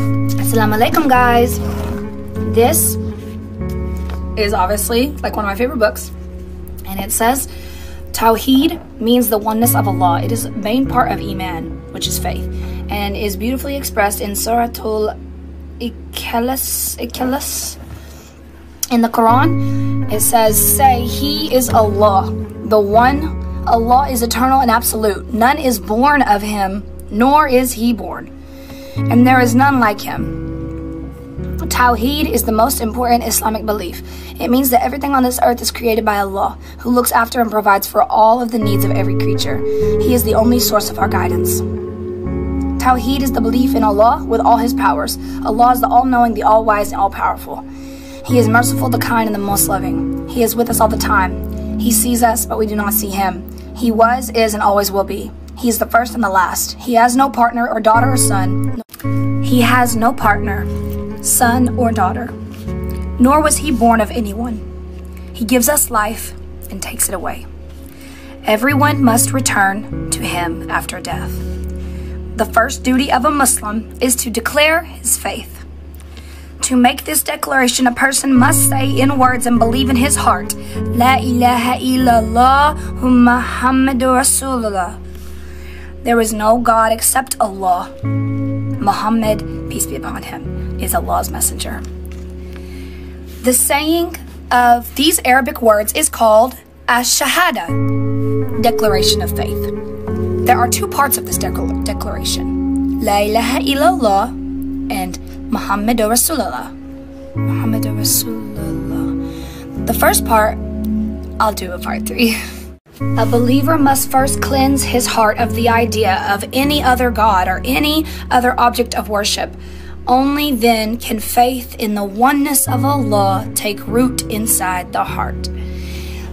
Assalamu alaikum, guys. This is obviously like one of my favorite books, and it says Tawheed means the oneness of Allah. It is the main part of Iman, which is faith, and is beautifully expressed in Suratul Ikhlas. Ikhlas. In the Quran, it says, Say, He is Allah, the one. Allah is eternal and absolute. None is born of Him, nor is He born. And there is none like Him. Tawheed is the most important Islamic belief. It means that everything on this earth is created by Allah, who looks after and provides for all of the needs of every creature. He is the only source of our guidance. Tawheed is the belief in Allah with all His powers. Allah is the all knowing, the all wise, and all powerful. He is merciful, the kind, and the most loving. He is with us all the time. He sees us, but we do not see Him. He was, is, and always will be. He is the first and the last. He has no partner or daughter or son. He has no partner, son, or daughter. Nor was he born of anyone. He gives us life and takes it away. Everyone must return to him after death. The first duty of a Muslim is to declare his faith. To make this declaration, a person must say in words and believe in his heart, La ilaha illallah Muhammadur Rasulullah. There is no God except Allah. Muhammad, peace be upon him, is Allah's messenger. The saying of these Arabic words is called Ash-Shahada, declaration of faith. There are two parts of this decla- declaration. La ilaha illallah and Muhammadur Rasulullah. Muhammadur Rasulullah. The first part, I'll do a part three. A believer must first cleanse his heart of the idea of any other God or any other object of worship. Only then can faith in the oneness of Allah take root inside the heart.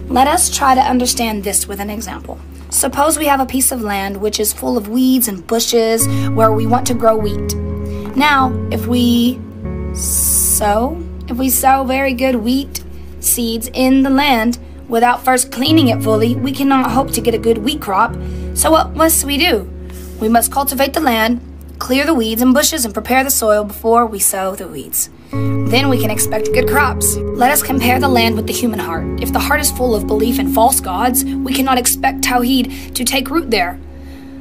Let us try to understand this with an example. Suppose we have a piece of land which is full of weeds and bushes where we want to grow wheat. Now, if we sow, if we sow very good wheat seeds in the land, Without first cleaning it fully, we cannot hope to get a good wheat crop. So what must we do? We must cultivate the land, clear the weeds and bushes, and prepare the soil before we sow the weeds. Then we can expect good crops. Let us compare the land with the human heart. If the heart is full of belief in false gods, we cannot expect Tawheed to take root there.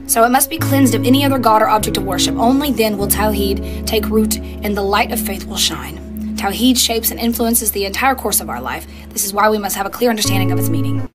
So it must be cleansed of any other god or object of worship. Only then will Tawheed take root and the light of faith will shine. Tawheed shapes and influences the entire course of our life. This is why we must have a clear understanding of its meaning.